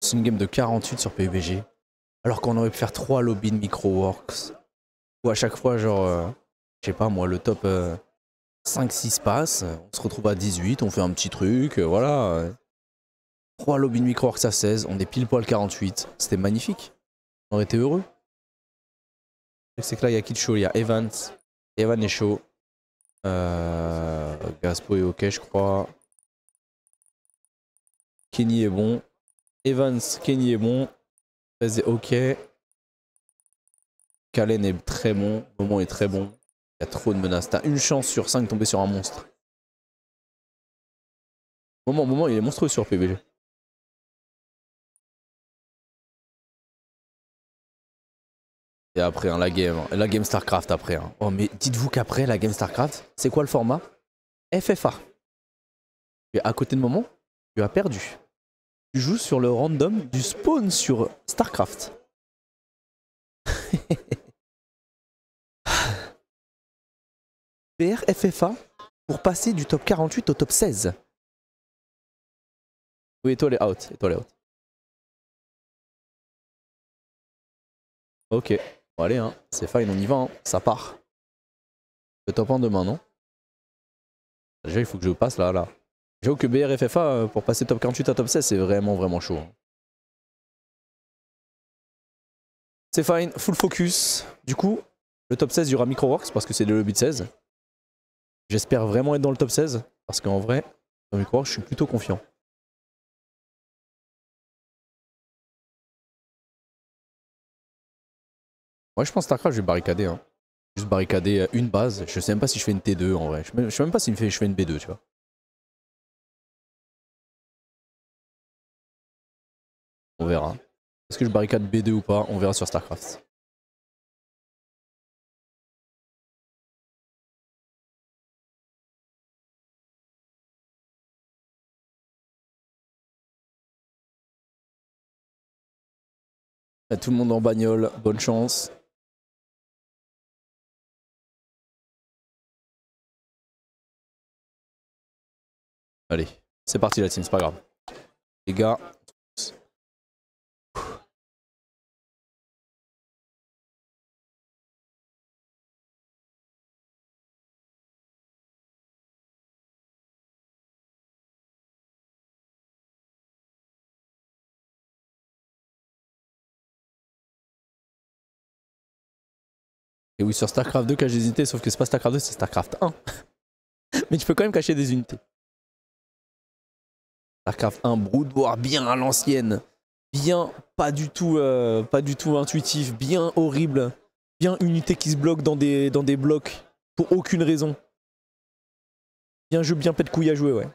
C'est une game de 48 sur PUBG. Alors qu'on aurait pu faire 3 lobbies de Microworks. Ou à chaque fois, genre, euh, je sais pas moi, le top 5-6 passe, on se retrouve à 18, on fait un petit truc, euh, voilà. 3 lobbies de Microworks à 16, on est pile poil 48. C'était magnifique. On aurait été heureux. C'est que là, il y a qui de chaud Il y a Evans. Evan est chaud. Euh, Gaspo est ok, je crois. Kenny est bon. Evans, Kenny est bon. Fez est ok. Kalen est très bon. Momo est très bon. Il y a trop de menaces. T'as une chance sur 5 de tomber sur un monstre. Moment, moment, il est monstrueux sur PBG. Et après, hein, la game. hein. La game StarCraft après. hein. Oh, mais dites-vous qu'après, la game StarCraft, c'est quoi le format FFA. Et à côté de moment, tu as perdu. Tu joues sur le random du spawn sur StarCraft. PR FFA pour passer du top 48 au top 16. Oui, étoile est out. Étoile est out. Ok. Bon, allez, hein. c'est fine, on y va. hein. Ça part. Le top 1 demain, non? Déjà, il faut que je passe là, là. J'avoue que BRFFA, euh, pour passer top 48 à top 16, c'est vraiment, vraiment chaud. hein. C'est fine, full focus. Du coup, le top 16, il y aura Microworks parce que c'est le lobby de 16. J'espère vraiment être dans le top 16 parce qu'en vrai, dans Microworks, je suis plutôt confiant. Ouais, je pense StarCraft, je vais barricader. Hein. Juste barricader euh, une base. Je sais même pas si je fais une T2 en vrai. Je sais même- pas si je fais une B2, tu vois. On verra. Est-ce que je barricade B2 ou pas? On verra sur StarCraft. À tout le monde en bagnole, bonne chance. Allez, c'est parti la team, c'est pas grave. Les gars. Oui, sur StarCraft 2, cache des unités, sauf que c'est pas StarCraft 2, c'est StarCraft 1. Mais tu peux quand même cacher des unités. StarCraft 1, broudoir bien à l'ancienne. Bien pas du tout euh, pas du tout intuitif, bien horrible. Bien unité qui se bloque dans des, dans des blocs pour aucune raison. Bien jeu, bien pète couille à jouer, ouais.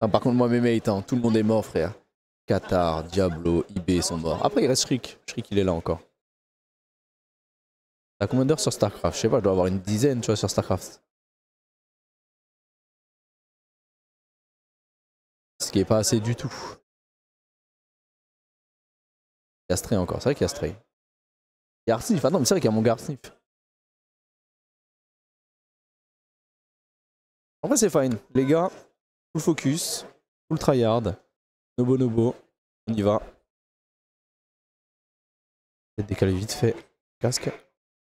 Ah, par contre, moi, mes mates, tout le monde est mort, frère. Qatar, Diablo, IB sont morts. Après, il reste Shriek. Shriek, il est là encore. T'as combien d'heures sur StarCraft Je sais pas, je dois avoir une dizaine, tu vois, sur StarCraft. Ce qui est pas assez du tout. Il y a Stray encore, c'est vrai qu'il y a Stray. Il y a ah non, mais c'est vrai qu'il y a mon gars Arsnif. En c'est fine. Les gars, full focus, full tryhard. Nobo Nobo, on y va. Peut-être décaler vite fait. Casque.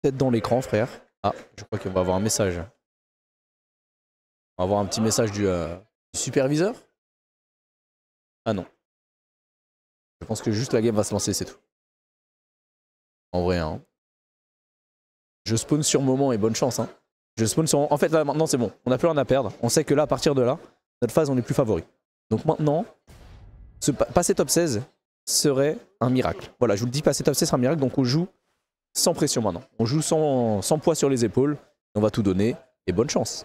Tête dans l'écran, frère. Ah, je crois qu'on va avoir un message. On va avoir un petit message du, euh, du superviseur. Ah non. Je pense que juste la game va se lancer, c'est tout. En vrai, hein. Je spawn sur moment et bonne chance, hein. Je spawn sur. En fait, là, maintenant, c'est bon. On n'a plus rien à perdre. On sait que là, à partir de là, notre phase, on est plus favori. Donc maintenant, pa- passer top 16 serait un miracle. Voilà, je vous le dis, passer top 16 sera un miracle. Donc on joue sans pression maintenant. On joue sans, sans poids sur les épaules. On va tout donner. Et bonne chance.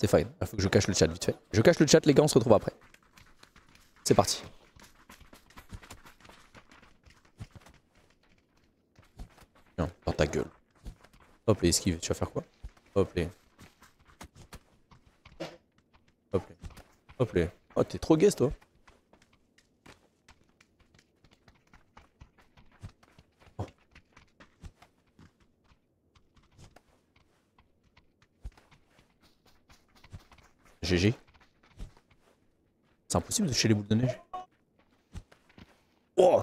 C'est fine. Il faut que je cache le chat vite fait. Je cache le chat, les gars, on se retrouve après. C'est parti. Tiens, dans ta gueule. Hop, et esquive. Tu vas faire quoi? Hop, les. Hop là. Oh, t'es trop guest toi. GG. C'est impossible de toucher les boules de neige. Oh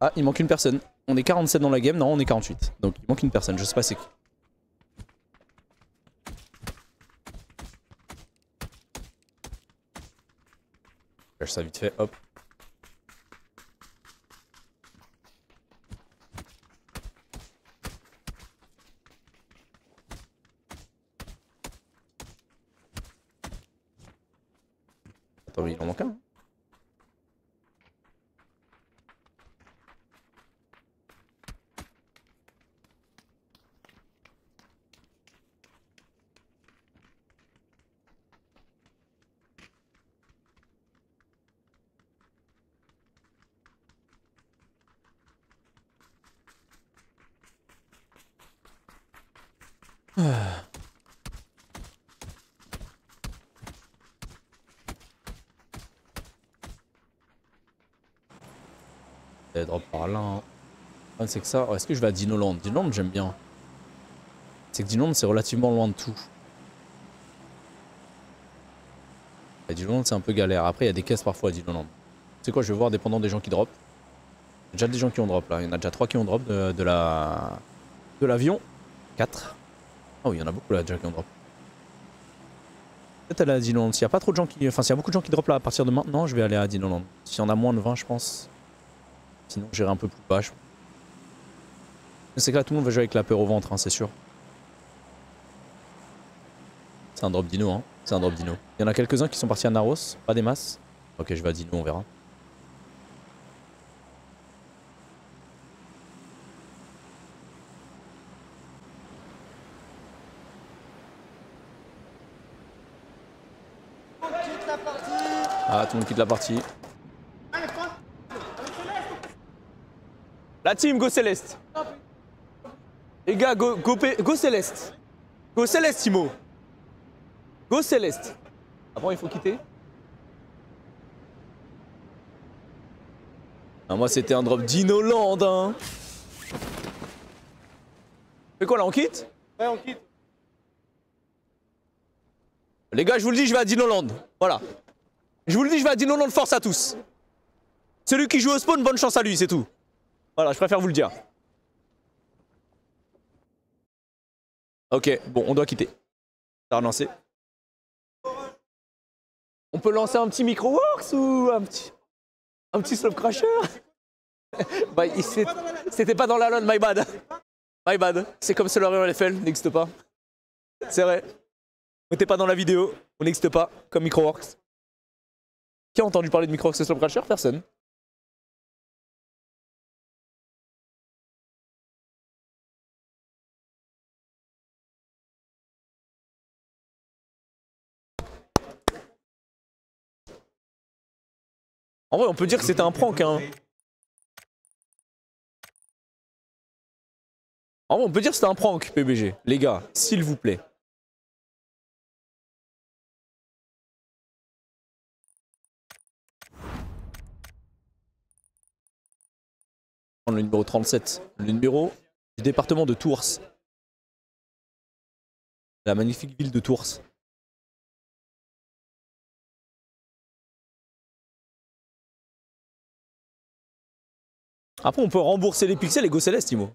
Ah, il manque une personne. On est 47 dans la game, non, on est 48. Donc il manque une personne, je sais pas c'est qui. Lâche ça vite fait, hop. Attends, mais il en manque un. hein. Drops par là. hein. C'est que ça. oh, Est-ce que je vais à Dinoland? Dinoland, j'aime bien. C'est que Dinoland, c'est relativement loin de tout. Et Dinoland, c'est un peu galère. Après, il y a des caisses parfois à Dinoland. Sais quoi, je vais voir dépendant des gens qui drop. Déjà des gens qui ont drop là. Il y en a déjà 3 qui ont drop de, de la de l'avion. 4. Oui, il y en a beaucoup là déjà qui ont drop. Peut-être aller à Dinoland. S'il y a pas trop de gens qui. Enfin, s'il y a beaucoup de gens qui drop là à partir de maintenant, je vais aller à Dinoland. S'il y en a moins de 20, je pense. Sinon, j'irai un peu plus bas. je- Mais c'est que là, tout le monde va jouer avec la peur au ventre, hein, c'est sûr. C'est un drop dino, hein. C'est un drop dino. Il y en a quelques-uns qui sont partis à Naros, pas des masses. Ok, je vais à dino, on verra. Tout le monde quitte la partie. La team, go Céleste. Les gars, go, go, go Céleste. Go Céleste, Timo. Go Céleste. Avant, il faut quitter. Ah, moi, c'était un drop d'Inoland, hein. C'est quoi là, on quitte? Ouais, on quitte. Les gars, je vous le dis, je vais à Dinoland. Voilà. Je vous le dis, je vais à Dinoland, force à tous. Celui qui joue au spawn, bonne chance à lui, c'est tout. Voilà, je préfère vous le dire. Ok, bon, on doit quitter. On peut lancer un petit micro-works ou un petit. Un petit crasher Bah, C'était pas dans la LOL, my bad. My bad. C'est comme Solar en LFL, n'existe pas. C'est vrai. On n'était pas dans la vidéo, on n'existe pas, comme Microworks. Qui a entendu parler de Microworks et Slope Crasher Personne. En vrai, on peut dire que c'était un prank, hein. En vrai, on peut dire que c'était un prank, PBG. Les gars, s'il vous plaît. Le numéro 37, le numéro du département de Tours. La magnifique ville de Tours. Après, on peut rembourser les pixels et Go Céleste, Timo.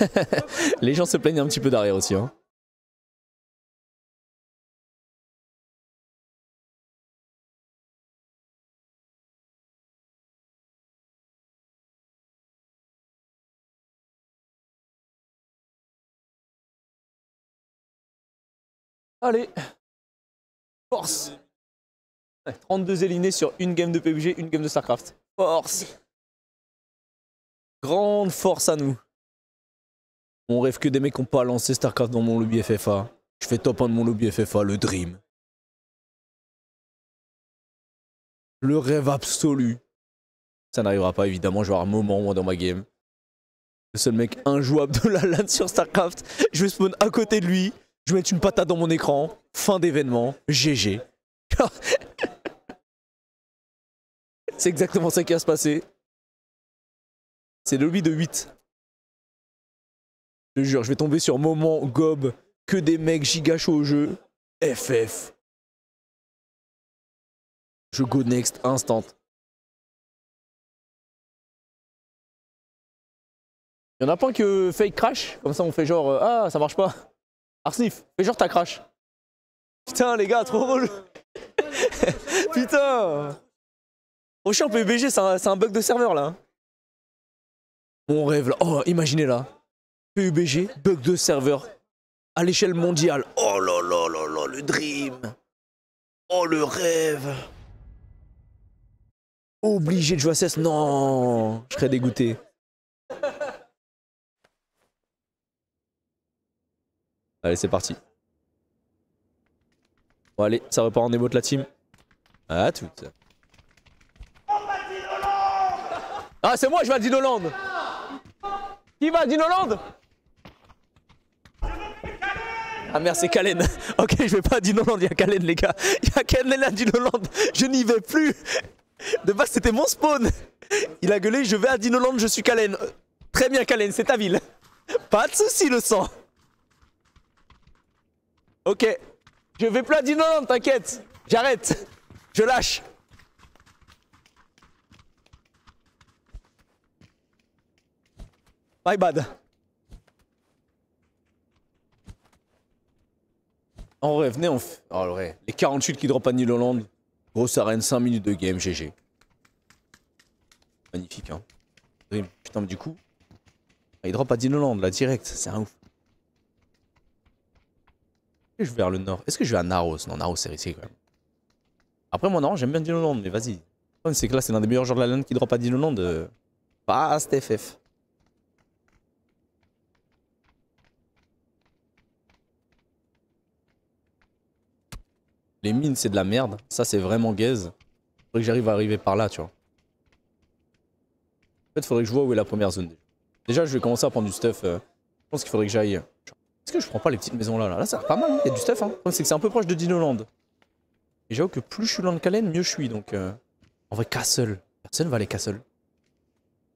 Les gens se plaignent un petit peu derrière aussi. Hein. Allez. Force. Ouais, 32 éliminés sur une game de PUBG, une game de StarCraft. Force. Grande force à nous. On rêve que des mecs qui n'ont pas lancé StarCraft dans mon lobby FFA. Je fais top 1 de mon lobby FFA, le Dream. Le rêve absolu. Ça n'arrivera pas, évidemment. Je vais avoir un moment, moi, dans ma game. Le seul mec injouable de la LAN sur StarCraft. Je vais spawn à côté de lui. Je vais mettre une patate dans mon écran. Fin d'événement. GG. C'est exactement ça qui va se passer. C'est le lobby de 8. Je jure, je vais tomber sur moment, gob, que des mecs giga chauds au jeu. FF. Je go next, instant. Y'en a pas que fake crash Comme ça on fait genre, euh, ah ça marche pas. Arsnif, fais genre t'as crash. Putain les gars, trop drôle. Putain. Au chien PUBG, c'est un, un, bug de serveur là. Mon rêve là. Oh, imaginez là. PUBG, bug de serveur. À l'échelle mondiale. Oh là là là là, le dream. Oh le rêve. Obligé de jouer à CS. Non, je serais dégoûté. Allez, c'est parti. Bon, allez, ça repart en émote la team. À toutes. Ah, c'est moi, je vais à Dinoland. Qui va à Dinoland? Ah merde, c'est Kalen. Ok, je vais pas à Dinoland, il y a Kalen, les gars. Il y a Kalen à Dinoland. Je n'y vais plus. De base, c'était mon spawn. Il a gueulé, je vais à Dinoland, je suis Kalen. Très bien, Kalen, c'est ta ville. Pas de soucis, le sang. Ok. Je vais plus à Dinoland, t'inquiète. J'arrête. Je lâche. My bad. En vrai, venez, on fait. Oh, vrai. Les 48 qui drop à Niloland. Grosse arène, 5 minutes de game, GG. Magnifique, hein. Putain, mais du coup. Il drop à Dinoland, là, direct. C'est un ouf. Je vais vers le nord? Est-ce que je vais à Naros? Non, Naros, c'est risqué quand même. Après, moi, non, j'aime bien Dinoland, mais vas-y. Le c'est que là, c'est l'un des meilleurs joueurs de la LAN qui drop à Dinoland. Euh... Fast FF. Les mines, c'est de la merde. Ça, c'est vraiment gaze. Faudrait que j'arrive à arriver par là, tu vois. En fait, faudrait que je vois où est la première zone. Déjà, je vais commencer à prendre du stuff. Euh, je pense qu'il faudrait que j'aille. Est-ce que je prends pas les petites maisons là Là, là ça pas mal. Il y a du stuff. Hein. C'est que c'est un peu proche de Dinoland. Et j'avoue que plus je suis loin de Calen, mieux je suis. Donc, euh... en vrai, Castle. Personne va aller Castle.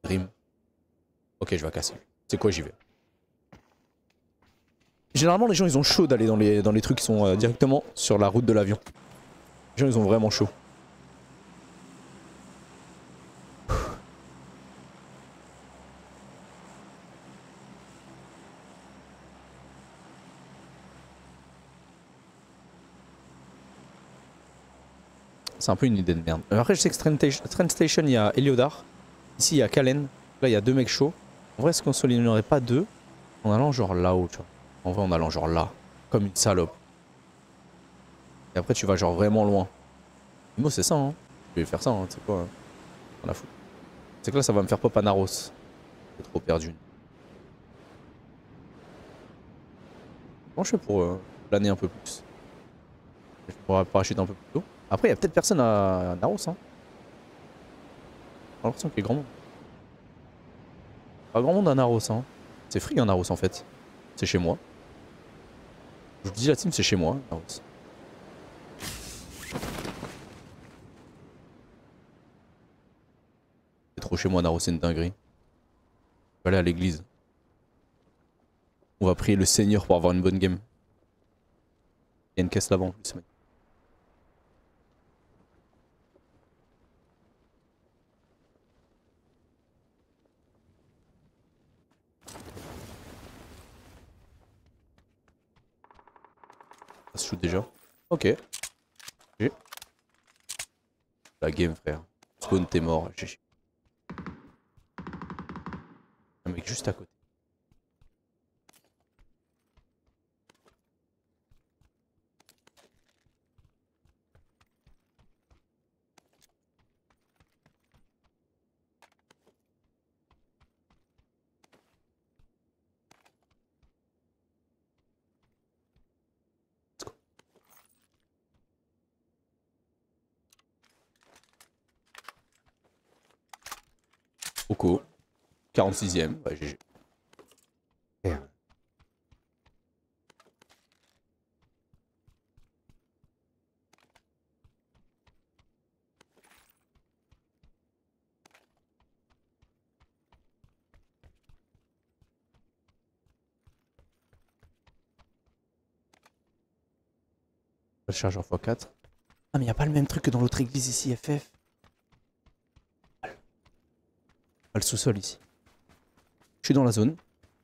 Dream. Ok, je vais à Castle. C'est quoi, j'y vais? Généralement, les gens, ils ont chaud d'aller dans les, dans les trucs qui sont euh, directement sur la route de l'avion. Les gens, ils ont vraiment chaud. C'est un peu une idée de merde. Euh, après, je sais que Trend Station, il y a Eliodar. Ici, il y a Kalen. Là, il y a deux mecs chauds. En vrai, est-ce qu'on se aurait pas deux en allant genre là-haut, tu vois? En vrai, en allant genre là. Comme une salope. Et après, tu vas genre vraiment loin. Moi, c'est ça, hein. Je vais faire ça, hein. Tu sais quoi hein. On a fou. C'est que là, ça va me faire pop à Naros. C'est trop perdu. Comment je fais pour euh, planer un peu plus? Je pourrais parachuter un peu plus tôt. Après, il y a peut-être personne à Naros, hein. J'ai l'impression qu'il y a grand monde. Pas grand monde à Naros, hein. C'est free, un Naros, en fait. C'est chez moi. Je vous dis la team c'est chez moi. C'est trop chez moi Naro c'est une dinguerie. Je vais aller à l'église. On va prier le Seigneur pour avoir une bonne game. Il y a une caisse là-bas en plus. Se shoot déjà. Ok. La game, frère. Spawn, t'es mort. GG. Un mec juste à côté. 46ème. Ouais, GG. Merde. Le chargeur x4. Ah, mais y a pas le même truc que dans l'autre église ici, FF. Ah, le sous-sol ici. Je suis dans la zone.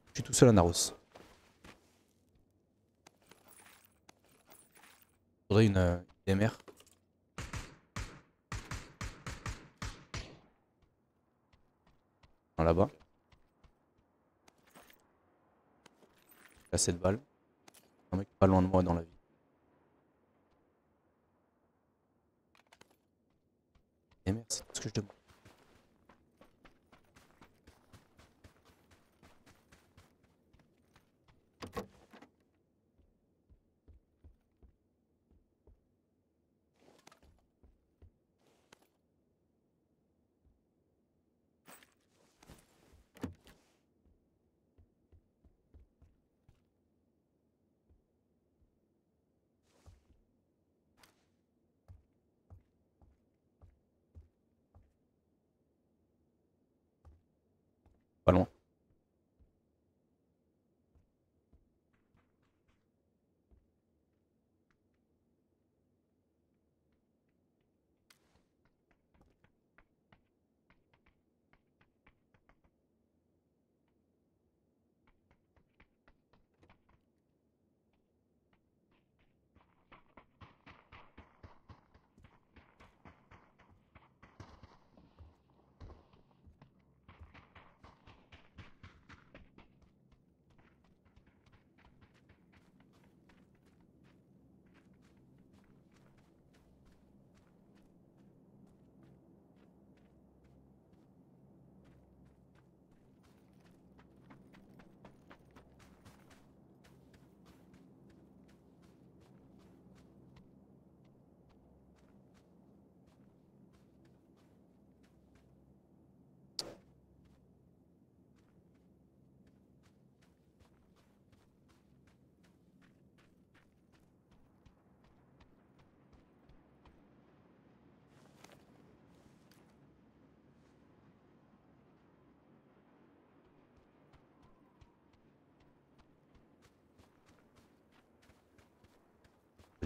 Je suis tout seul à Naros. Faudrait une euh, DMR. Là-bas. Assez de balles. Un mec pas loin de moi dans la vie. DMR, c'est ce que je demande.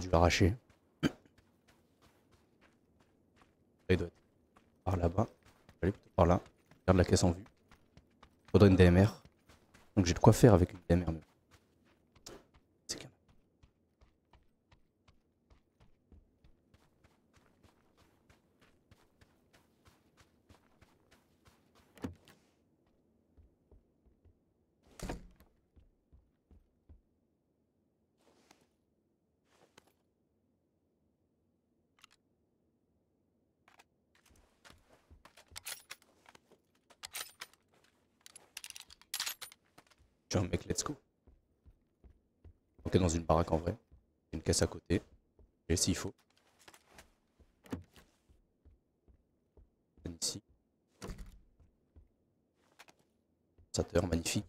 Dû l'arracher. Il doit être par là-bas. Plutôt par là. Garde la caisse en vue. Faudrait une DMR. Donc j'ai de quoi faire avec une DMR. même. C'est qu'un- Tu vois, mec, let's go. Ok, dans une baraque en vrai. Une caisse à côté. Et s'il faut. Ici. Condensateur, magnifique.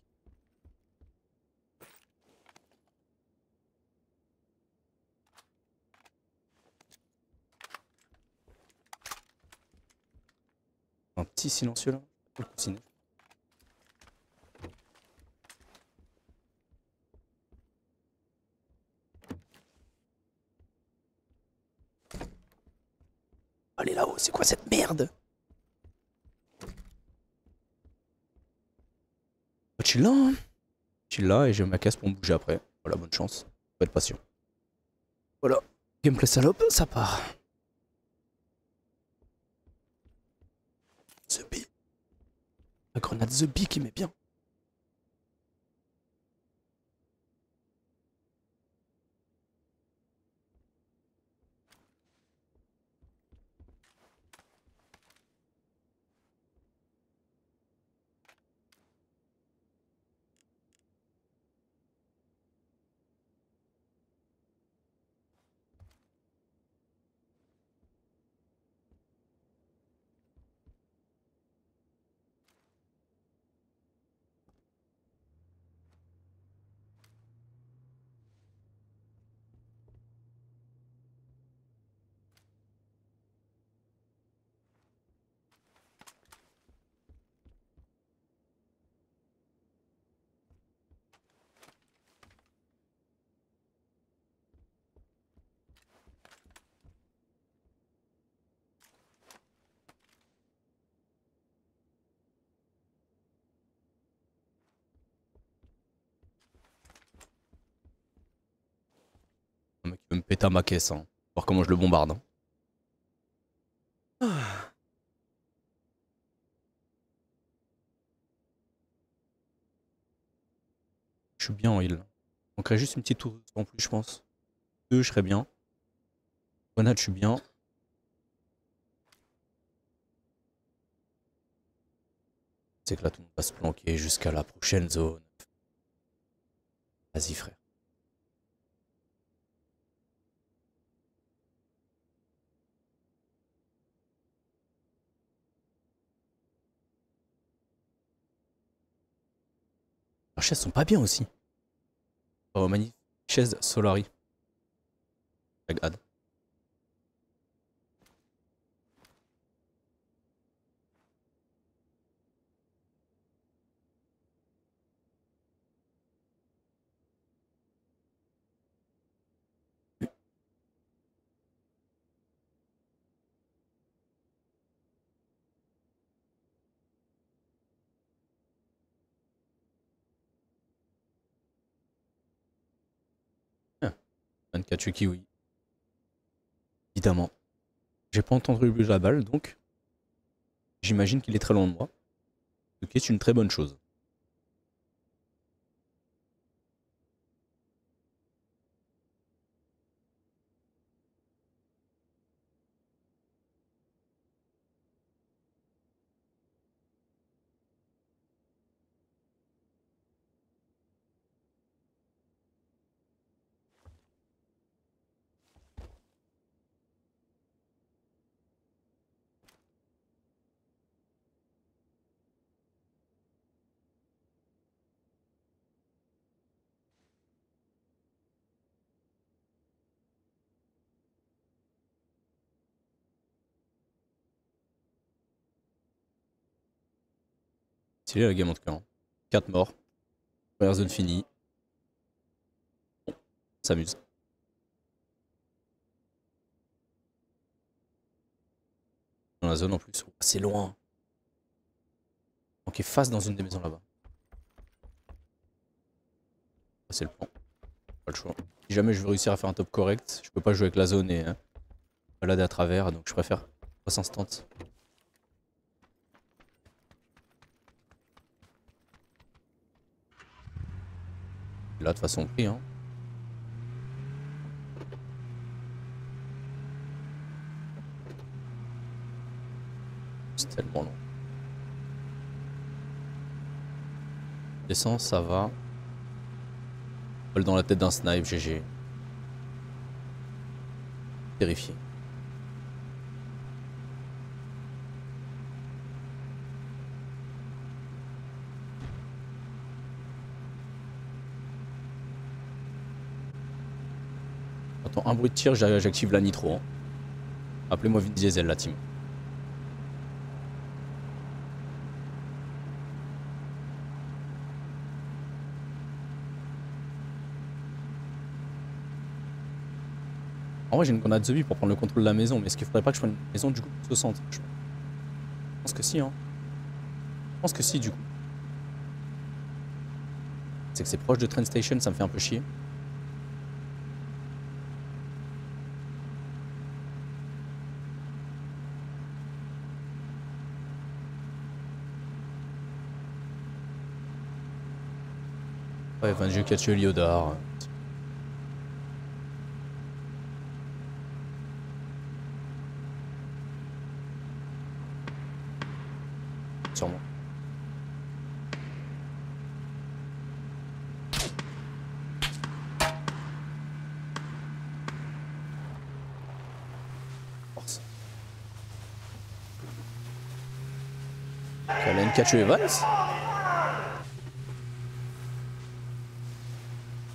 Un petit silencieux là. Allez là-haut, c'est quoi cette merde? Oh, Tu l'as hein? Tu l'as et j'ai ma caisse pour me bouger après. Voilà, bonne chance. Faut être patient. Voilà. Gameplay salope, ça part. The Bee. La grenade The Bee qui met bien. Ma caisse. Hein. Voir comment je le bombarde. hein. Je suis bien en heal. Il manquerait juste une petite tour en plus, je pense. Deux, je serais bien. Grenade, je suis bien. C'est que là, tout le monde va se planquer jusqu'à la prochaine zone. Vas-y, frère. Leurs chaises sont pas bien aussi. Oh, magnifique. Chaise Solari. Tag ad. Ah. 24 kiwi. Évidemment. J'ai pas entendu la balle, donc j'imagine qu'il est très loin de moi. Ce qui est une très bonne chose. La game en tout cas. 4 morts. Première zone finie. Bon, on s'amuse. Dans la zone en plus. Oh, C'est loin. Ok, face dans une des maisons là-bas. C'est le plan. Pas le choix. Si jamais je veux réussir à faire un top correct, je peux pas jouer avec la zone et balader à travers, donc je préfère passe instant. Là, de façon, pris, hein. C'est tellement long. Descends, ça va. Dans la tête d'un snipe, GG. Terrifié. Un bruit de tir, j'a- j'active la nitro. hein. Appelez-moi Vin Diesel, la team. En vrai, j'ai une grenade zombie pour prendre le contrôle de la maison, mais est-ce qu'il faudrait pas que je prenne une maison du coup au centre Je pense que si, hein. Je pense que si, du coup. C'est que c'est proche de train station, ça me fait un peu chier. 20 jeux catch Lyodard. Sûrement. Force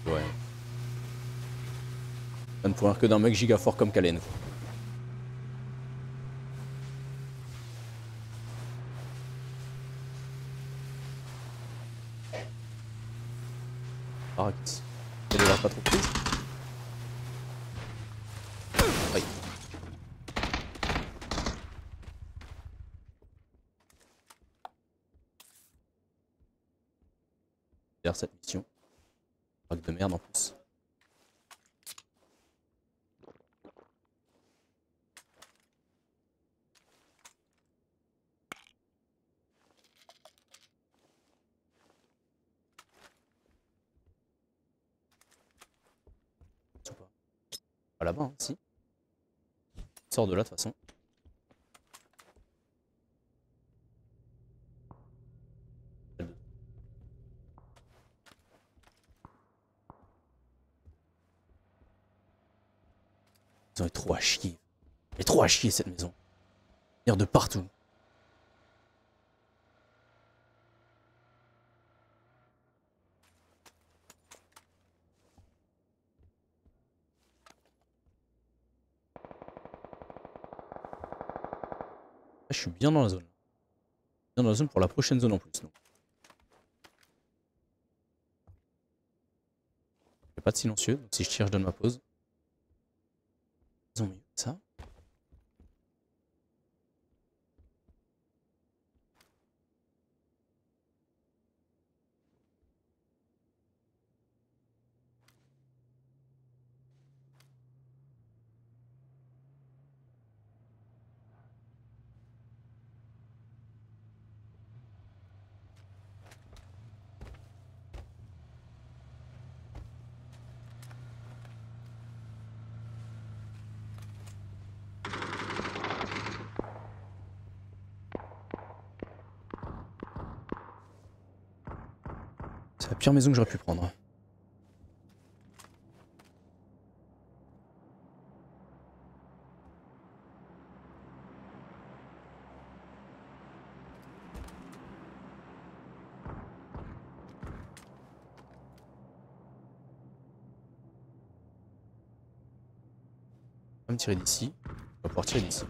Ouais. Pourrait que d'un mec giga fort comme Kalen. quoi. Arrête. Elle est là pas trop prise. Aïe. Derrière cette mission. Bug de merde en plus. Pas là-bas, hein, si. De là de toute façon. Ils ont trop à chier. Elle trop à chier cette maison. De partout. Je suis bien dans la zone. Bien dans la zone pour la prochaine zone en plus. Donc. Pas de silencieux, donc si je tire, je donne ma pause. Ils ont ça. Pire maison que j'aurais pu prendre. On va me tirer d'ici. On va pouvoir tirer d'ici.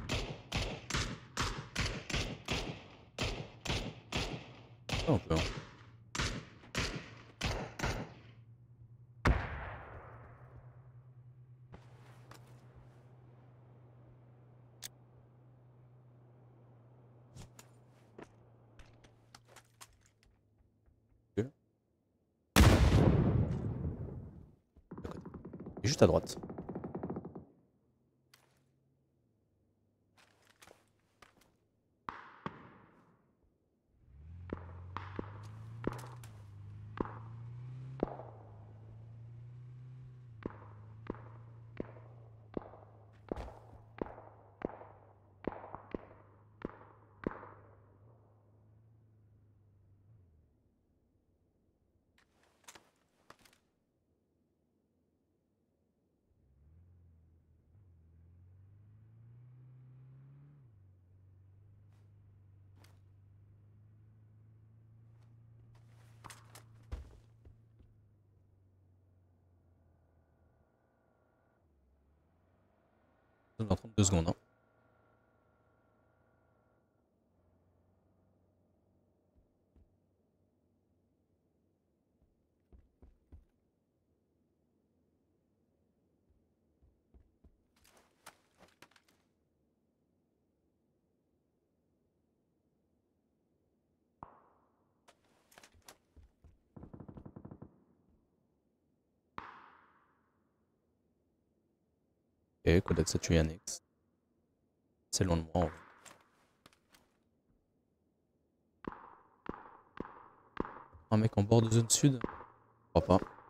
Ah, on peut. Hein. Ok, codex statut annexe. C'est loin de moi. en vrai. Un mec en bord de zone sud? Je crois pas.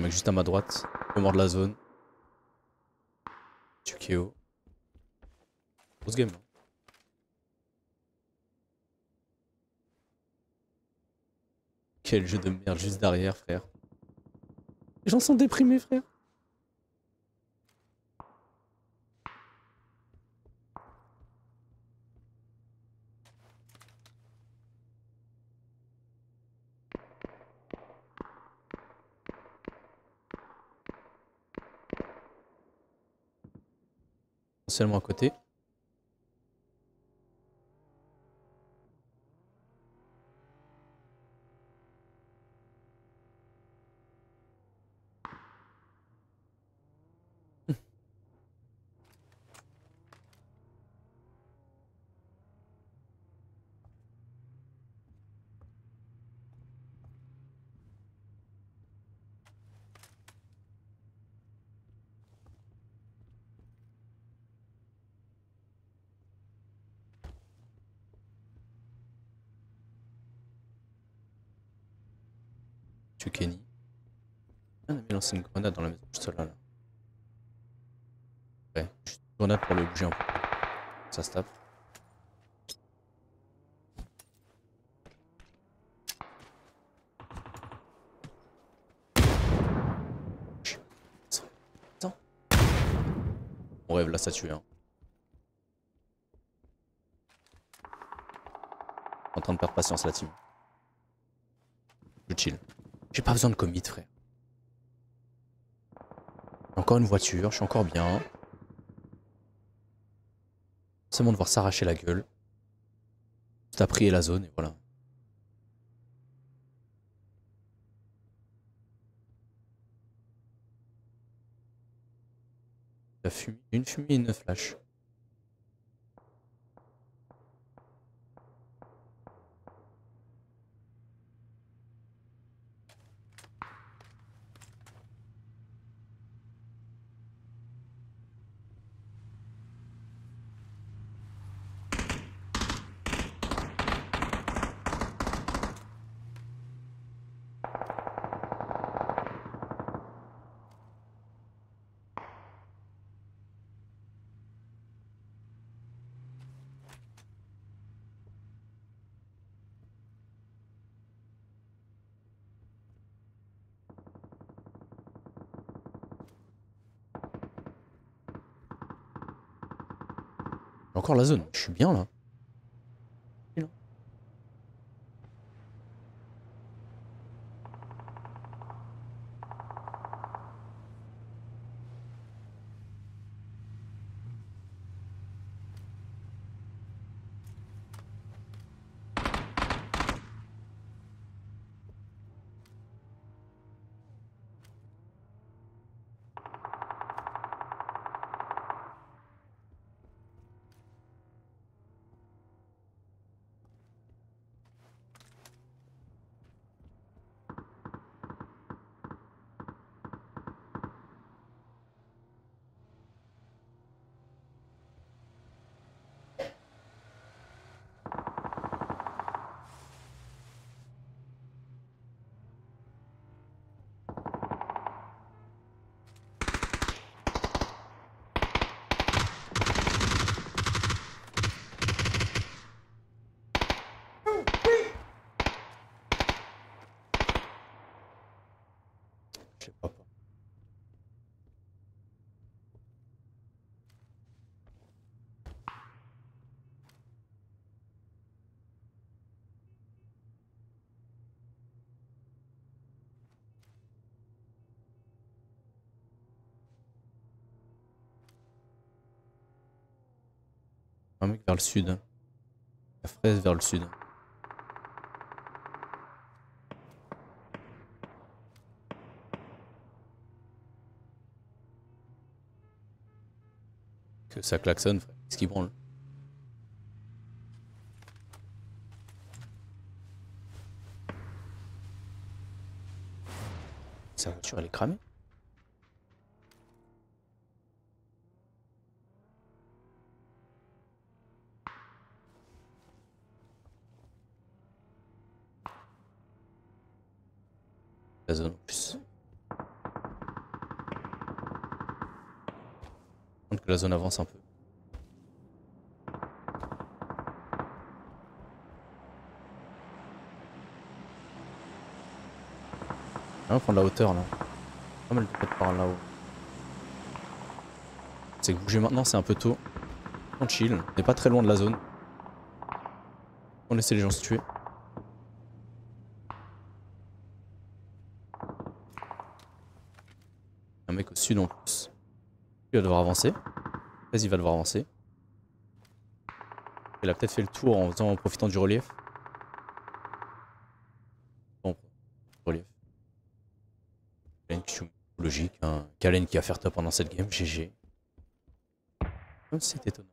mec juste à ma droite, au mort de la zone. Yukio. Grosse game. Hein. Quel jeu de merde juste derrière, frère. J'en sens déprimé, frère. Seulement à côté. Tu Kenny. Lancé une grenade dans la maison juste là. là. Ouais, juste une grenade pour le bouger un peu. Ça se tape. Attends. On rêve là, ça tue. Hein. En train de perdre patience la team. Je chill. J'ai pas besoin de commit, frère. Une voiture, je suis encore bien. C'est bon de voir s'arracher la gueule. À prier la zone et voilà. La fumée, une fumée et une flash. La zone, je suis bien là. Un mec vers le sud. La fraise vers le sud. Que ça klaxonne, frère. Qu'est-ce qu'il branle? Sa voiture, elle est cramée Zone en plus. Que la zone avance un peu. On va prendre la hauteur là. Pas mal de peut-être par là-haut. C'est que bouger maintenant c'est un peu tôt. On chill, on n'est pas très loin de la zone. On laisse les gens se tuer. En plus. Il va devoir avancer. Vas-y, il va devoir avancer. Il a peut-être fait le tour en, faisant, en profitant du relief. Relief. Logique. Hein. Kalen qui va faire top pendant cette game, GG. C'est étonnant.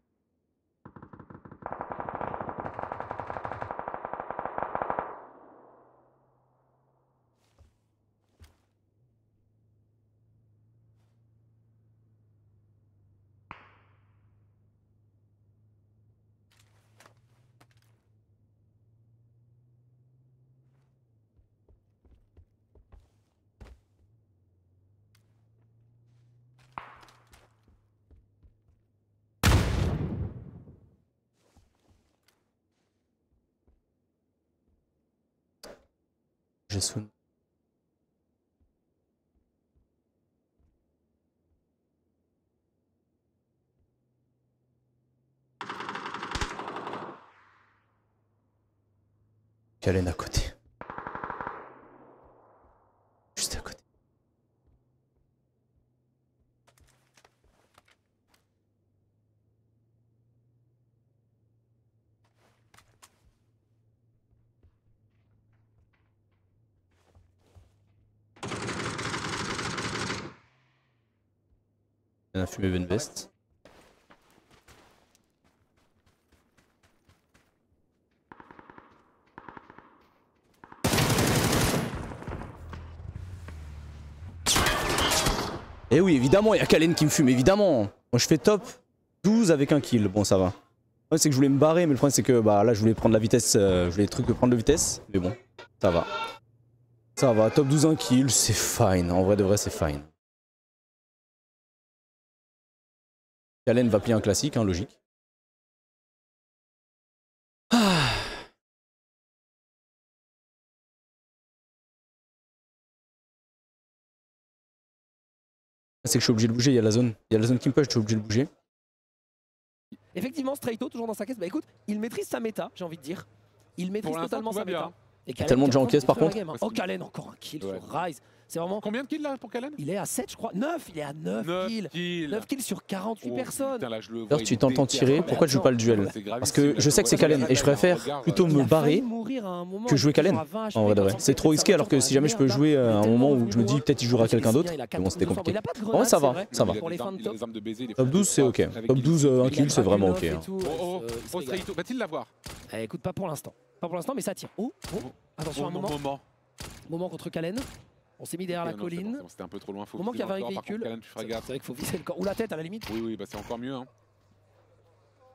Jason. Kalen à côté. Juste à côté. Il a fumé une veste. Et oui, évidemment, il y a Kalen qui me fume, évidemment. Moi, je fais top 12 avec un kill. Bon, ça va. Le c'est que je voulais me barrer, mais le problème, c'est que bah, là, je voulais prendre la vitesse. euh, je voulais les trucs de prendre de vitesse. Mais bon, ça va. Ça va, top 12, un kill, c'est fine. En vrai de vrai, c'est fine. Kalen va plier un classique, hein, logique. Ah. C'est que je suis obligé de bouger, il y a la zone. Il y a la zone qui me push, je suis obligé de bouger. Effectivement, Straito, toujours dans sa caisse. Bah écoute, il maîtrise sa méta, j'ai envie de dire. Il maîtrise totalement sa méta. Et y a tellement de gens en caisse, par contre. Game, hein. Oh, Kalen, encore un kill Ouais. sur Rise. C'est vraiment. Combien de kills là pour Kalen? Il est à 7, je crois. 9, il est à 9, kills. kills. 9 kills sur 48 Oh, personnes. putain, là, je le vois, D'ailleurs, il tu t'entends tirer, pourquoi tu joues pas le duel? Parce que je sais que c'est Kalen et je préfère plutôt me barrer failli mourir à un moment, que jouer Kalen, genre à 20 En vrai vrai. C'est trop risqué alors que si jamais je peux jouer merde, à un moment où je me dis peut-être il jouera quelqu'un d'autre, mais bon c'était compliqué. En vrai, ça va, ça va. Top. des armes de baiser, il est Top fait 12 c'est ok. Top une 12 euh, un liste kill c'est vraiment ok. hein. tout, Oh, oh, euh, oh. Va-t-il l'avoir Eh, Écoute, pas pour l'instant. Pas pour l'instant, mais ça tire. Oh, oh. Attention, un moment. Moment contre Kalen. On s'est mis derrière la non, colline. c'est bon, C'était un peu trop loin. Faut Moment viser qu'il y avait un véhicule. Kalen, tu feras C'est vrai qu'il faut viser le corps. Ou la tête à la limite. Oui, oui, bah c'est encore mieux. Hein.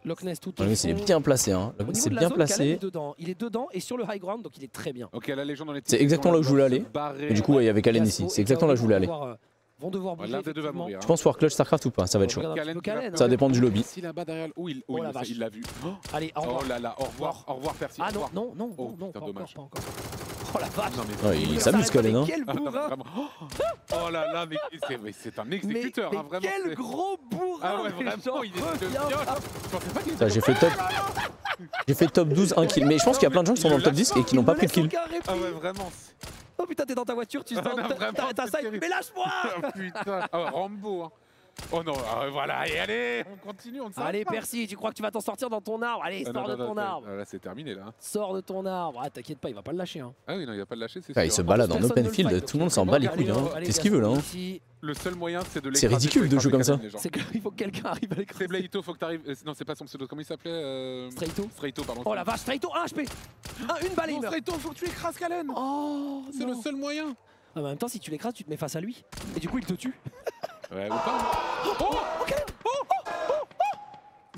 Loch Ness tout Ouais, au mais c'est bien placé hein. Au C'est bien zone, placé. est dedans. Il est dedans et sur le high ground, donc il est très bien. Ok, la légende en était. C'est exactement là où je voulais aller. Et du coup ouais, il y avait Kalen ici. C'est exactement là où je voulais aller. Vont devoir, euh, Ouais, bouger. Deux va mourir. Tu penses voir clutch Starcraft ou pas Ça va être chaud. Qui va Kalen. Ça dépend du lobby. Si là-bas derrière. Oh, il, oh, Oh, il la vu. Oh, Allez, au revoir. Oh là là, au revoir, au revoir, Percy. au Ah non, non, non, Oh, non, pas encore, pas encore. Oh la vache Non, mais Ouais, il s'amuse mais hein. Quel Ah, bourrin. Oh là là, mais c'est un exécuteur, mais hein, vraiment. quel gros bourrin Ah ouais, vraiment, il est de viol. J'ai fait top. J'ai fait top 12 un kill. Mais je pense qu'il y a plein de gens qui sont dans le top 10 et qui n'ont pas pris de kill. Ah ouais, vraiment. Oh putain, t'es dans ta voiture, tu Ah t'as- vraiment, t'as- t'as c'est ça, terrible. mais lâche-moi Ah putain. Ah Rambo. Hein. Oh non, ah, voilà, allez, allez, on continue, on Allez pas. Percy, tu crois que tu vas t'en sortir dans ton arbre? Allez, Ah, sors non, de non, ton non, arbre ah, Là, c'est terminé là. Sors de ton arbre Ah t'inquiète pas, il va pas le lâcher hein. Ah oui, non, il va pas le lâcher, c'est Ah, il se balade en open field, fight, tout le monde s'en bat les couilles. hein. Qu'est-ce qu'il veut là hein Le seul moyen, c'est de C'est ridicule de jouer comme ça. C'est qu'il faut que quelqu'un arrive à l'écraser. C'est Blaito, faut que t'arrives. euh, Non, c'est pas son pseudo, comment il s'appelait euh... Straito Straito, pardon. Oh la vache, Straito, 1 HP une balle et il Straito, faut que tu écrases Kalen Oh C'est le seul moyen Ah, mais En même temps, si tu l'écrases, tu te mets face à lui. Et du coup, il te tue. Ouais, ou pas Oh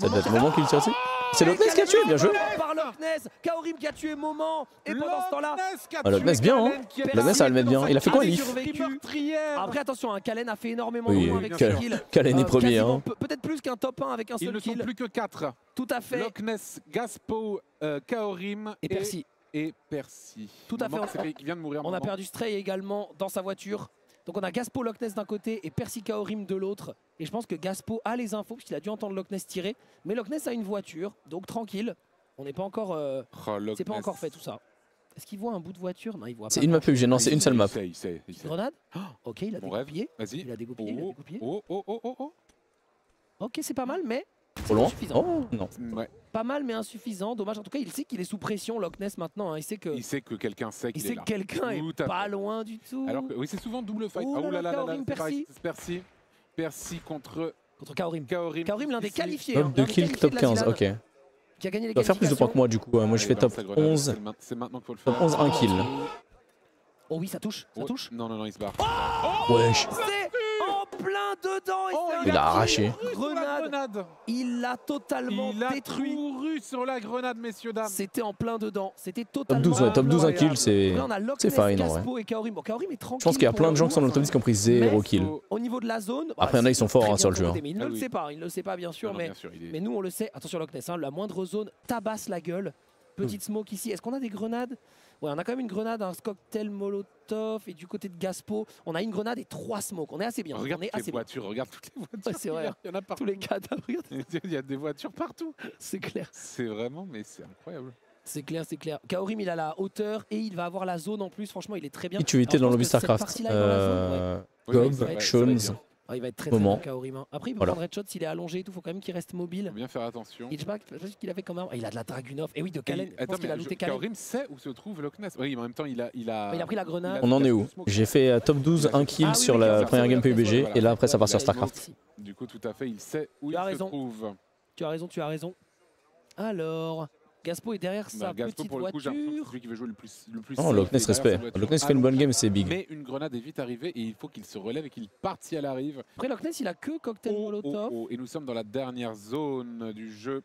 Ça doit être le moment qu'il tire dessus. C'est Loch Ness qui a tué, bien joué. Par Loch Ness Kaorim qui a tué Moment Et pendant ce temps-là, Ah, Ness bien, hein. Loch Ness, ça va le mettre bien. Il a fait quoi, Leaf survécu. Après, attention, hein, Kalen a fait énormément Oui, de points avec Kalen- kill. Kalen est Euh, premier. Hein. pe- Peut-être plus qu'un top 1 avec un Ils seul ne sont kill. plus que 4. Tout à fait. Loch Ness, Gaspo, euh, Kaorim Et Percy. et Percy. Tout à fait, qui vient de mourir. On a perdu Stray également dans sa voiture. Donc on a Gaspo Loch Ness d'un côté et Percy Kaorim de l'autre. Et je pense que Gaspo a les infos parce qu'il a dû entendre Loch Ness tirer. Mais Loch Ness a une voiture, donc tranquille. On n'est pas encore, euh, Oh, c'est pas encore fait tout ça. Est-ce qu'il voit un bout de voiture? Non, il voit C'est pas. une map PUBG, non, c'est une seule map. Il sait, il sait, il sait. Grenade? Ok, il a Mon rêve? dégoupillé. Vas-y. Il a dégoupillé, il a Oh, dégoupillé. oh, oh, oh, oh, oh. Ok, c'est pas mal, mais Trop loin. Oh non. Ouais. Pas mal, mais insuffisant. Dommage. En tout cas, il sait qu'il est sous pression, Loch Ness maintenant. hein. Il sait que, Il sait que quelqu'un sait il qu'il sait est que là. quelqu'un est Tout à pas fait. loin du tout. Alors que oui, c'est souvent double fight. Oh Ah, là là, là là là, Kaorim, c'est pareil, Percy. c'est Percy. Percy contre Contre Kaorim. Kaorim. Kaorim, l'un des Ici. qualifiés. hein, Top l'un 2 des kills, qualifiés top de la 15, Zilane, ok. Qui a gagné les Il doit faire plus de points que moi du coup. Ouais, Moi je Allez, fais top balance la grenade, 11. c'est le main- C'est maintenant qu'il faut le Top faire. 11, 1 kill. Oh oui, ça touche, ça touche. Non, non, non, il se barre. Wesh. C'est plein dedans. et Oh, un il a gars qui- arraché. La Grenade. Il l'a totalement Il a détruit. couru sur la grenade, messieurs, dames. C'était en plein dedans. C'était Top totalement. 12, ouais, top 12, 1 incroyable. kill, c'est. C'est fine, en vrai. Gaspo et Kaorim. Bon, Kaorim est tranquille. Je pense qu'il y a plein le de gens qui sont dans le top 10 qui ont pris 0 Mais kill. Au niveau de la zone. Après, il y en a, ils sont forts, hein, sur le jeu, Mais il ne Ah le oui. sait pas. Il ne le sait pas, bien sûr. Non, mais bien sûr, il est- Mais nous, on le sait. Attention, Loch Ness, hein, la moindre zone tabasse la gueule. Petite smoke ici. Est-ce qu'on a des grenades? Ouais, on a quand même une grenade, un cocktail molotov. Et du côté de Gaspo, on a une grenade et trois smokes. On est assez bien. Regarde on est toutes les bien. voitures, regarde toutes les voitures. Ouais, c'est vrai. Il y en a partout. Tous les cadavres, Il y a des voitures partout. c'est clair. C'est vraiment, mais c'est incroyable. C'est clair, c'est clair. Kaorim, il a la hauteur et il va avoir la zone en plus. Franchement, il est très bien. Qui tu étais dans je le StarCraft partie-là est dans la zone, ouais. Euh, Oui, Gob, Shones. Ah, il va être très, Moment. Kaorim. hein. Après, il peut Voilà. prendre headshot s'il est allongé et tout. faut quand même qu'il reste mobile. Faut bien faire attention. Il, je sais pas, ce qu'il avait comme arme. Ah, il a de la Dragunov. Et oui, de Kalen. Et- Attends, qu'il a looté. Kaorim sait où se trouve Loch Ness. Oui, mais en même temps, il a, il a. Il a pris la grenade. On en est où? J'ai fait euh, top 12, 1 kill Ah oui, sur oui, la première game PUBG voilà. et là après ça part sur Il StarCraft. Du coup, tout à fait, il sait où Tu il as se raison. trouve. Tu as raison, tu as raison. Alors, Gaspo est derrière sa Bah, Gaspo, petite pour le coup, voiture. celui qui veut jouer le plus. Le plus Oh, Loch Ness sa respect. Loch Ness fait une bonne game, c'est big. Mais une grenade est vite arrivée et il faut qu'il se relève et qu'il parte si elle arrive. Après, Loch Ness, il a que cocktail Oh, oh, molotov. oh. Et nous sommes dans la dernière zone du jeu.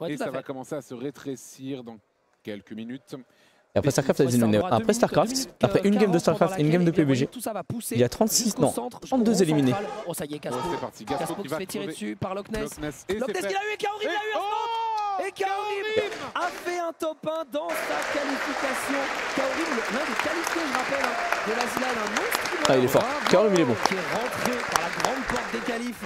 Ouais, et ça va commencer à se rétrécir dans quelques minutes. Et après StarCraft, Ouais, t'as c'est éliminé. un droit à deux Après StarCraft, minutes, après une game de 40 StarCraft et une game de PUBG, Tout ça va pousser. il y a 36, jusqu'au non, centre, jusqu'au 32 rond éliminés. Oh, ça y est, Oh, Gaspo. c'est parti. Gaspo, Gaspo qui qui se fait tirer dessus par Loch Ness. Loch Ness. Loch Ness fait. qu'il a eu et il a eu Oh Kaorim a fait un top 1 dans sa qualification. Kaorim, l'un des qualifiés, je rappelle, hein, de la Zilane, un non streamer. Ah, il est fort. Kaorim, il est bon. Qui est rentré par la grande porte des qualifs.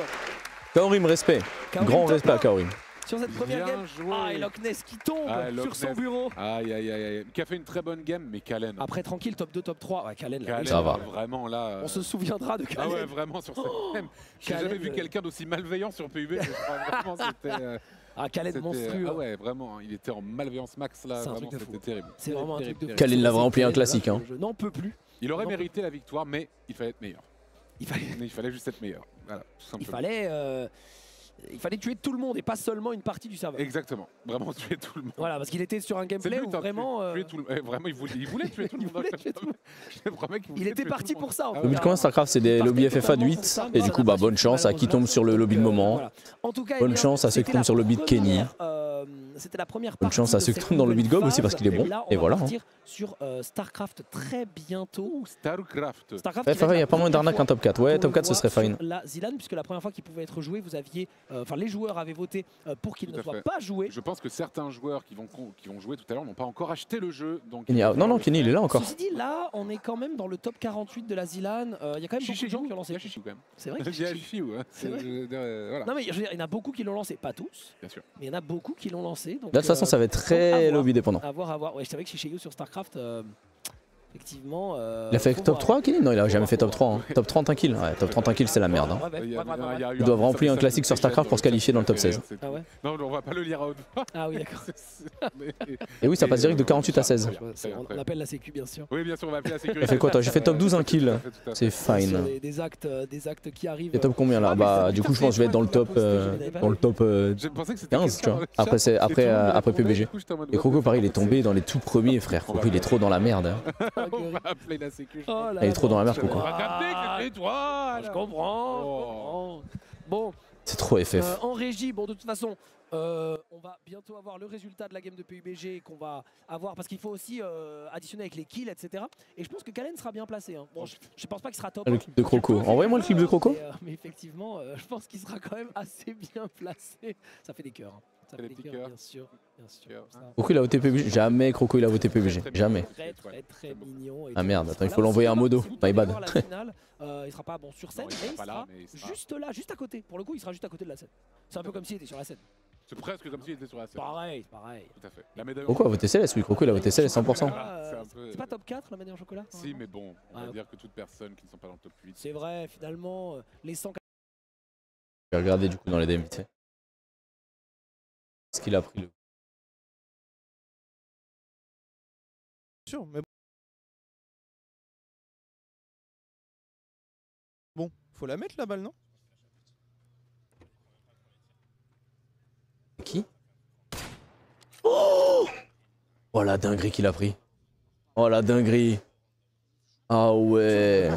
Kaorim, respect. Kaorim, Grand respect à 1 Kaorim. Sur cette première Bien game. joué. Ah, et Loch Ness qui tombe Ah, sur son bureau. Aïe, aïe, aïe, aïe. Qui a fait une très bonne game, mais Kalen. Après, tranquille, top 2, top 3. Ouais, Kalen, là, Kalen. Ça va. Vraiment là. euh, On se souviendra de Ah Kalen. ouais, vraiment sur cette game. J'ai jamais vu euh, quelqu'un d'aussi malveillant sur PUB. Vraiment, c'était. euh, Ah, c'était- monstrueux. Ah ouais, vraiment. Il était en malveillance max là. Vraiment, c'était terrible. C'est vraiment un truc de. Kalen l'a vraiment pris un classique, hein. Je n'en peux plus. Il aurait mérité la victoire, mais il fallait être meilleur. Il fallait, il fallait juste être meilleur. Voilà, tout il simplement. fallait, euh, il fallait tuer tout le monde et pas seulement une partie du serveur. Exactement. Vraiment tuer tout le monde. Voilà, parce qu'il était sur un gameplay où hein, vraiment. euh, tuer tout le- eh, Vraiment, il voulait, il voulait tuer tout le Il monde. Il était parti pour ça. en Le but cas. comment StarCraft, c'est des lobbies FFA de totalement 8. pour ça, Et du coup, bah bonne chance à qui tombe sur le lobby de moment. Voilà. En tout cas, Bonne eh chance à ceux qui tombent sur le beat Kenny. première, euh, C'était la première Bonne chance à de ceux qui tombent dans le nouvelle beat Gob aussi parce qu'il est bon. Et va voilà. hein. partir sur euh, StarCraft très bientôt. Starcraft. StarCraft FFA, il être y la a pas moins d'arnaque fois un top 4. Ouais, top le 4, ce serait fine. La Zilan, puisque la première fois qu'il pouvait être joué, vous aviez, enfin les joueurs avaient voté euh, pour qu'il ne soit fait. pas joué. Je pense que certains joueurs qui vont, qui vont jouer tout à l'heure n'ont pas encore acheté le jeu. Donc il non, non, Kenny, il est là encore. Ceci dit, là, on est quand même dans le top 48 de la Zilan. Euh, Il y a quand même beaucoup de Chichi gens qui ont lancé. Il y a Chichi quand même. C'est vrai. Il y a Chichi. Chichi, ouais. C'est vrai. euh, Voilà, Non mais je veux dire, il y en a beaucoup qui l'ont lancé, pas tous, bien sûr. mais il y en a beaucoup qui l'ont lancé. Donc, Là, de toute façon, euh, ça va être très lobby dépendant. À voir, à voir. Ouais, c'est vrai que chez Sheo sur StarCraft, euh, effectivement. euh, Il a fait top voir. 3, Kenny? Non, il a jamais fait top 3. hein. Top 30 un kill. Ouais, top 30 un kill, c'est la merde. hein. Ils doivent remplir un classique sur StarCraft pour se qualifier dans le top ça- 16. Ah ouais? Non, on va pas le lire à haute voix. Ah oui, d'accord. Et oui, ça passe direct de 48 à 16. Très bien, très bien, On appelle la sécu, bien sûr. Oui, bien sûr, on va appeler la sécurité. T'as fait quoi, toi? J'ai fait top 12, un kill. C'est fine. Des, actes, euh, des actes qui arrivent. Et top combien là? Ah, Bah, du coup, je pense que je vais être dans le top. euh, Dans le top. euh, Je pensais que c'était 15, tu vois. Après, après, euh, après mode, Et Croco, pareil, il est tombé dans les tout premiers, frère. Croco, il est trop dans la merde. hein. On va appeler la sécu. Oh Il est trop dans la merde. Ah, Je comprends. je Oh. comprends. Bon, C'est trop euh, FF. en régie, bon, de toute façon, euh, on va bientôt avoir le résultat de la game de PUBG qu'on va avoir parce qu'il faut aussi euh, additionner avec les kills, etc. Et je pense que Kalen sera bien placé. hein. Bon, je, je pense pas qu'il sera top. Le hein. clip de Croco. Envoyez-moi le clip de Croco. Mais, euh, mais effectivement, euh, je pense qu'il sera quand même assez bien placé. Ça fait des cœurs. hein. Ça fait des cœurs. bien sûr. Croco il a voté PUBG. Jamais Croco il a voté PUBG. Très Jamais. bien. Très Ouais, très très j'aime beaucoup. mignon. et Ah merde, attends, il faut l'envoyer un modo. My bad. voir la finale, euh, il sera pas bon sur scène, Non, il mais il là, sera mais il sera- juste là, juste à côté. Pour le coup, il sera juste à côté de la scène. C'est un peu comme s'il était sur la scène. C'est presque comme s'il était sur la scène. Pareil, pareil. Tout à fait. La médaille. Croco a voté Céleste, oui, Croco il a voté Céleste 100%. Ah, C'est un euh, peu- C'est pas top 4 la manière en chocolat Si, mais bon, on va Ouais. dire que toute personne qui ne sont pas dans le top 8. C'est vrai, finalement, euh, les 100 Je vais regarder du coup dans les DM. Est-ce qu'il a pris le. Sûr, mais bon. Faut la mettre la balle, non? Qui? Oh Oh la dinguerie qu'il a pris. Oh la dinguerie. Ah ouais.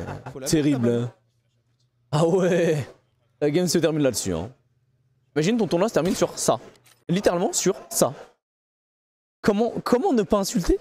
Terrible. hein. Ah ouais. La game se termine là-dessus. Hein. Imagine ton tournoi se termine sur ça. Littéralement sur ça. Comment, comment ne pas insulter?